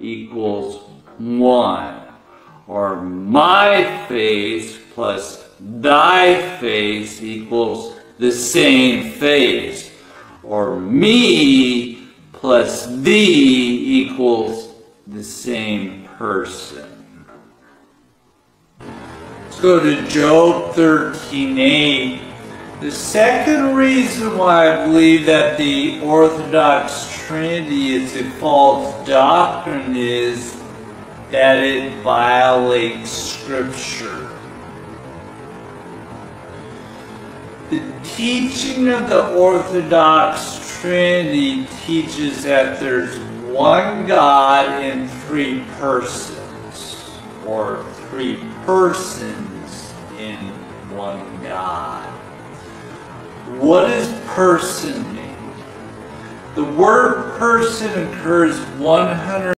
equals 1. Or my face plus thy face equals the same face. Or me plus thee equals the same person. Let's go to Job 13.8. The second reason why I believe that the Orthodox Trinity is a false doctrine is that it violates Scripture. The teaching of the Orthodox Trinity teaches that there's one God in three persons, or three persons in one God. What does person? The word person occurs 100